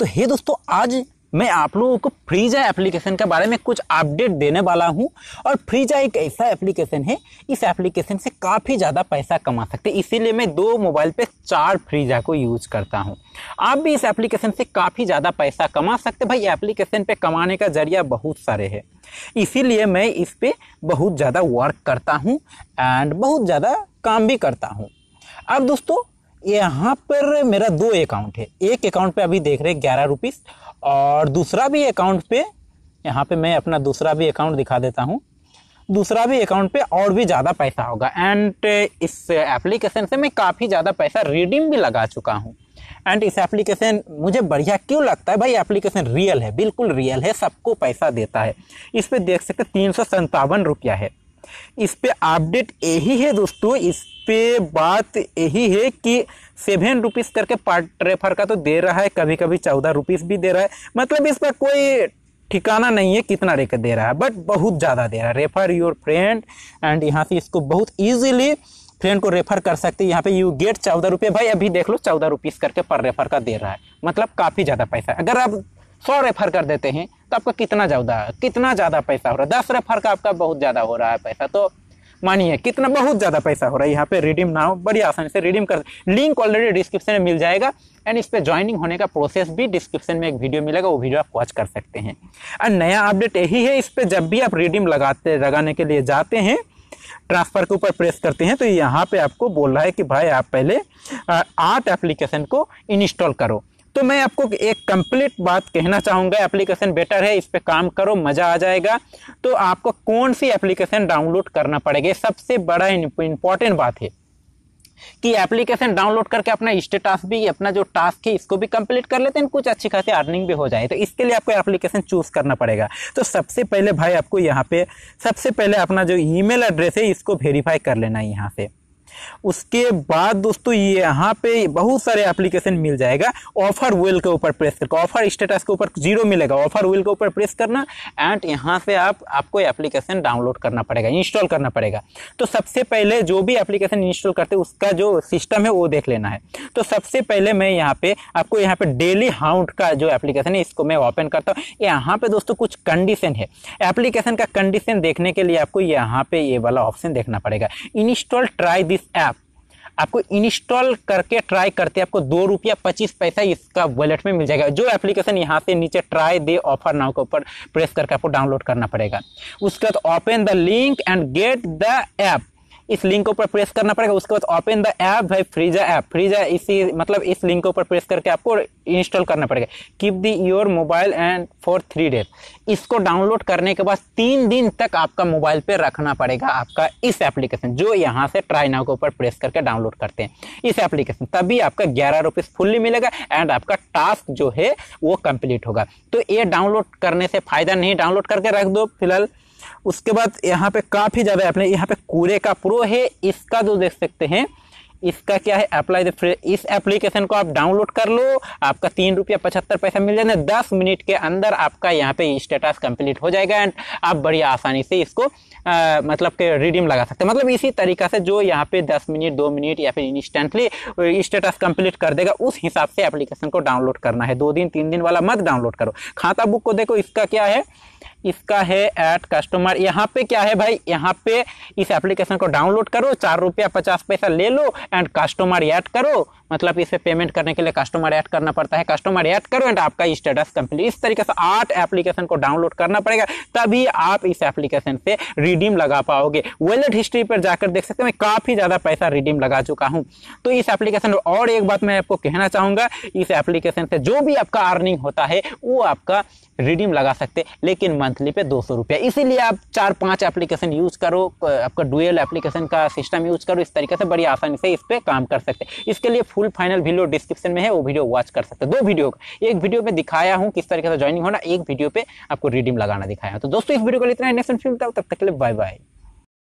तो हे दोस्तों, आज मैं आप लोगों को फ्रीजा एप्लीकेशन के बारे में कुछ अपडेट देने वाला हूँ। और फ्रीजा एक ऐसा एप्लीकेशन है, इस एप्लीकेशन से काफ़ी ज़्यादा पैसा कमा सकते हैं। इसीलिए मैं दो मोबाइल पे चार फ्रीजा को यूज़ करता हूँ। आप भी इस एप्लीकेशन से काफ़ी ज़्यादा पैसा कमा सकते भाई, एप्लीकेशन पे कमाने का ज़रिया बहुत सारे है। इसीलिए मैं इस पर बहुत ज़्यादा वर्क करता हूँ एंड बहुत ज़्यादा काम भी करता हूँ। अब दोस्तों यहाँ पर मेरा दो अकाउंट है। एक अकाउंट पे अभी देख रहे हैं ग्यारह रुपीज़ और दूसरा भी अकाउंट पे, यहाँ पे मैं अपना दूसरा भी अकाउंट दिखा देता हूँ। दूसरा भी अकाउंट पे और भी ज़्यादा पैसा होगा। एंड इस एप्लीकेशन से मैं काफ़ी ज़्यादा पैसा रिडीम भी लगा चुका हूँ। एंड इस एप्लीकेशन मुझे बढ़िया क्यों लगता है भाई एप्लीकेशन रियल है, बिल्कुल रियल है, सबको पैसा देता है। इस पर देख सकते तीन सौ संतावन रुपया है। इस पर अपडेट यही है दोस्तों, इस पे बात यही है कि सेवन रुपीज़ करके पार्ट रेफर का तो दे रहा है कभी कभी चौदह रुपीज़ भी दे रहा है। मतलब इस पर कोई ठिकाना नहीं है कितना रेकर दे रहा है बट बहुत ज़्यादा दे रहा है। रेफर योर फ्रेंड एंड यहाँ से इसको बहुत ईजिली फ्रेंड को रेफर कर सकते हैं। यहाँ पे यू गेट चौदह रुपये भाई अभी देख लो, चौदह रुपीज़ करके पर रेफर का दे रहा है। मतलब काफ़ी ज़्यादा पैसा अगर आप सौ रेफर कर देते हैं तो आपका कितना ज़्यादा कितना ज़्यादा पैसा हो रहा है? दस रेफर का आपका बहुत ज़्यादा हो रहा है पैसा। तो मानिए, कितना बहुत ज़्यादा पैसा हो रहा है यहाँ पे रिडीम ना हो बड़ी आसानी से रिडीम कर लिंक ऑलरेडी डिस्क्रिप्शन में मिल जाएगा एंड इस पर ज्वाइनिंग होने का प्रोसेस भी डिस्क्रिप्शन में एक वीडियो मिलेगा, वो वीडियो आप वॉच कर सकते हैं। और नया अपडेट यही है, इस पर जब भी आप रिडीम लगाते, लगाने के लिए जाते हैं ट्रांसफ़र के ऊपर प्रेस करते हैं तो यहाँ पे आपको बोल रहा है कि भाई आप पहले आठ एप्लीकेशन को इंस्टॉल करो। तो मैं आपको एक कंप्लीट बात कहना चाहूँगा एप्लीकेशन बेटर है, इस पर काम करो, मज़ा आ जाएगा। तो आपको कौन सी एप्लीकेशन डाउनलोड करना पड़ेगा? सबसे बड़ा इंपॉर्टेंट बात है कि एप्लीकेशन डाउनलोड करके अपना स्टेटस भी, अपना जो टास्क है, इसको भी कंप्लीट कर लेते हैं, कुछ अच्छी खासी अर्निंग भी हो जाए। तो इसके लिए आपको एप्लीकेशन चूज़ करना पड़ेगा। तो सबसे पहले भाई, आपको यहाँ पे सबसे पहले अपना जो ईमेल एड्रेस है, इसको वेरीफाई कर लेना है यहाँ से। उसके बाद दोस्तों यहाँ पे बहुत सारे एप्लीकेशन मिल जाएगा। ऑफ़र विल के ऊपर प्रेस करके। ऑफ़र स्टेटस के ऊपर ज़ीरो मिलेगा। ऑफ़र विल के ऊपर प्रेस करना एंड यहाँ से आप, आपको एप्लीकेशन डाउनलोड करना पड़ेगा इंस्टॉल करना पड़ेगा। तो सबसे पहले जो भी एप्लीकेशन इंस्टॉल करते उसका जो सिस्टम है, वो देख लेना है। तो सबसे पहले मैं यहाँ पे, आपको यहाँ पे डेली हाउंड का जो एप्लीकेशन है, इसको मैं ओपन करता हूँ। यहाँ पे दोस्तों कुछ कंडीशन है। एप्लीकेशन का कंडीशन देखने के लिए आपको यहाँ पे ये वाला ऑप्शन देखना पड़ेगा। इंस्टॉल ट्राई दिस ऐप आपको इंस्टॉल करके ट्राई करते आपको दो रुपया पच्चीस पैसा इसका वॉलेट में मिल जाएगा। जो एप्लीकेशन यहाँ से नीचे ट्राई दे ऑफ़र नाउ के ऊपर प्रेस करके आपको डाउनलोड करना पड़ेगा। उसके बाद open the link and get the app इस लिंक के ऊपर प्रेस करना पड़ेगा, उसके बाद ओपन द ऐप भाई फ्रीजा ऐप फ्रीजा इसी मतलब इस लिंक के ऊपर प्रेस करके आपको इंस्टॉल करना पड़ेगा. Keep the your mobile and for three days इसको डाउनलोड करने के बाद तीन दिन तक आपका मोबाइल पे रखना पड़ेगा आपका इस एप्लीकेशन जो यहाँ से ट्राई नाउ के ऊपर प्रेस करके डाउनलोड करते हैं. इस एप्लीकेशन तभी आपका ग्यारह रुपीज़ फुल्ली मिलेगा एंड आपका टास्क जो है वो कंप्लीट होगा. तो ये डाउनलोड करने से फ़ायदा नहीं डाउनलोड करके रख दो, फ़िलहाल उसके बाद यहाँ पे काफ़ी ज़्यादा अपने यहाँ पे कूड़े का प्रो है इसका जो देख सकते हैं इसका क्या है अप्लाई द इस एप्लीकेशन को आप डाउनलोड कर लो आपका तीन रुपया पचहत्तर पैसा मिल जाएगा दस मिनट के अंदर आपका यहाँ पे स्टेटस कंप्लीट हो जाएगा एंड आप बड़ी आसानी से इसको आ, मतलब के रिडीम लगा सकते हैं। मतलब इसी तरीका से जो यहाँ पे दस मिनट दो मिनट या फिर इंस्टेंटली स्टेटस कंप्लीट कर देगा उस हिसाब से एप्लीकेशन को डाउनलोड करना है। दो दिन तीन दिन वाला मत डाउनलोड करो। खाता बुक को देखो इसका क्या है इसका है एट कस्टमर यहाँ पे क्या है भाई? यहाँ पे इस एप्लीकेशन को डाउनलोड करो, चार रुपया पचास पैसा ले लो एंड कस्टमर ऐड करो। मतलब इसे पेमेंट करने के लिए कस्टमर ऐड करना पड़ता है। कस्टमर ऐड करो एंड आपका स्टेटस कंप्लीट इस तरीके से आठ एप्लीकेशन को डाउनलोड करना पड़ेगा, तभी आप इस एप्लीकेशन से रिडीम लगा पाओगे। वॉलेट हिस्ट्री पर जाकर देख सकते हैं, मैं काफ़ी ज़्यादा पैसा रिडीम लगा चुका हूँ। तो इस एप्लीकेशन और एक बात मैं आपको कहना चाहूँगा, इस एप्लीकेशन से जो भी आपका अर्निंग होता है, वो आपका रिडीम लगा सकते लेकिन मंथली पे दो सौ रुपया। इसीलिए आप चार पाँच एप्लीकेशन यूज़ करो, आपका डुएल एप्लीकेशन का सिस्टम यूज़ करो, इस तरीके से बड़ी आसानी से इस पर काम कर सकते इसके लिए फुल फाइनल वीडियो डिस्क्रिप्शन में है, वो वीडियो वॉच कर सकते दो वीडियो का। एक वीडियो में दिखाया हूँ किस तरीके से ज्वाइनिंग होना, एक वीडियो पे आपको रिडीम लगाना दिखाया तो दोस्तों, इस वीडियो को लेते हैं। नेक्स्ट फ़िल्म तब तक के लिए बाय बाय